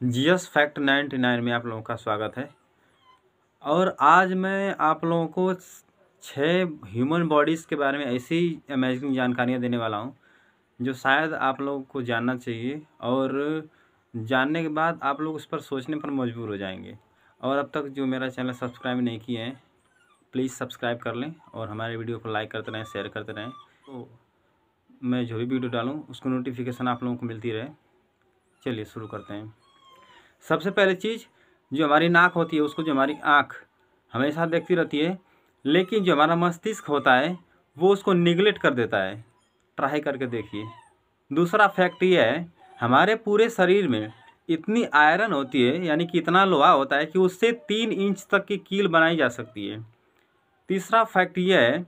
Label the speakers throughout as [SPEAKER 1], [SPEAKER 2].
[SPEAKER 1] GS fact ninety nine में आप लोगों का स्वागत है। और आज मैं आप लोगों को छः ह्यूमन बॉडीज़ के बारे में ऐसी अमेजिंग जानकारियाँ देने वाला हूँ, जो शायद आप लोगों को जानना चाहिए और जानने के बाद आप लोग उस पर सोचने पर मजबूर हो जाएँगे। और अब तक जो मेरा चैनल सब्सक्राइब नहीं किए हैं, प्लीज़ सब्सक्राइब कर लें और हमारे वीडियो को लाइक करते रहें, शेयर करते रहें। तो मैं जो भी वीडियो डालूँ, उसको नोटिफिकेशन आप लोगों को मिलती रहे। चलिए शुरू करते हैं। सबसे पहले चीज़ जो हमारी नाक होती है, उसको जो हमारी आँख हमेशा देखती रहती है, लेकिन जो हमारा मस्तिष्क होता है, वो उसको निगलेक्ट कर देता है। ट्राई करके देखिए। दूसरा फैक्ट ये है, हमारे पूरे शरीर में इतनी आयरन होती है, यानी कि इतना लोहा होता है कि उससे तीन इंच तक की कील बनाई जा सकती है। तीसरा फैक्ट ये है,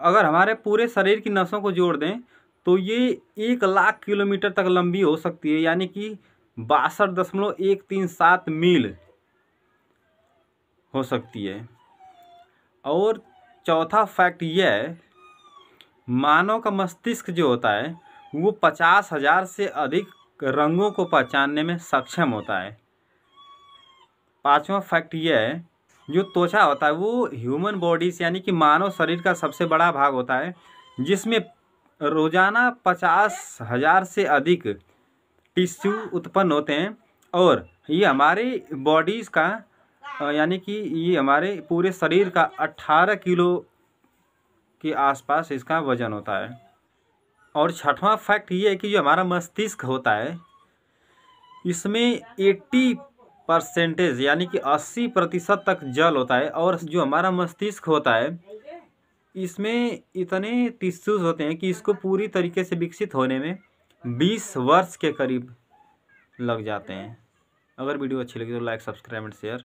[SPEAKER 1] अगर हमारे पूरे शरीर की नसों को जोड़ दें तो ये एक लाख किलोमीटर तक लंबी हो सकती है, यानी कि बासठ दशमलव एक तीन सात मील हो सकती है। और चौथा फैक्ट यह है, मानव का मस्तिष्क जो होता है, वो पचास हज़ार से अधिक रंगों को पहचानने में सक्षम होता है। पांचवा फैक्ट यह है, जो त्वचा होता है, वो ह्यूमन बॉडीज यानी कि मानव शरीर का सबसे बड़ा भाग होता है, जिसमें रोज़ाना पचास हज़ार से अधिक टिश्यू उत्पन्न होते हैं और ये हमारे बॉडीज़ का यानी कि ये हमारे पूरे शरीर का 18 किलो के आसपास इसका वज़न होता है। और छठवां फैक्ट ये है कि जो हमारा मस्तिष्क होता है, इसमें 80 परसेंटेज, यानी कि 80 प्रतिशत तक जल होता है और जो हमारा मस्तिष्क होता है, इसमें इतने टिश्यूज़ होते हैं कि इसको पूरी तरीके से विकसित होने में बीस वर्ष के करीब लग जाते हैं। अगर वीडियो अच्छी लगी तो लाइक, सब्सक्राइब एंड शेयर।